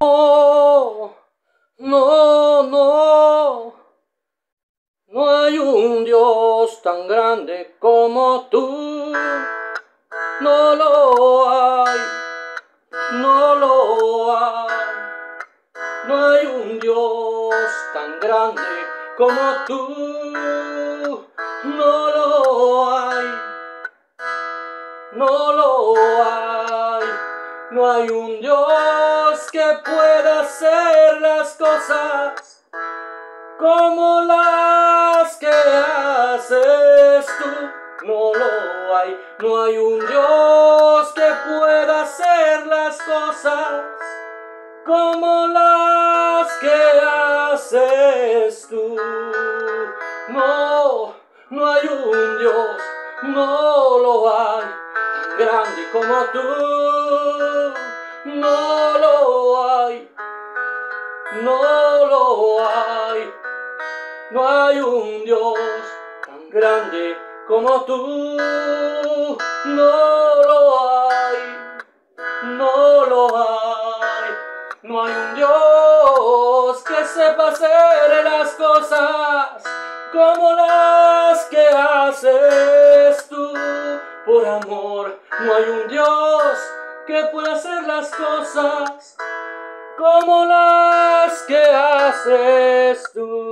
No, no, no, no hay un Dios tan grande como tú. No lo hay, no lo hay. No hay un Dios tan grande como tú. No lo hay, no lo hay. No hay un Dios pueda hacer las cosas como las que haces tú. No lo hay, no hay un Dios que pueda hacer las cosas como las que haces tú. No, no hay un Dios, no lo hay, tan grande como tú. No lo no lo hay, no hay un Dios tan grande como tú. No lo hay, no lo hay, no hay un Dios que sepa hacer las cosas como las que haces tú. Por amor, no hay un Dios que pueda hacer las cosas como las que haces tú.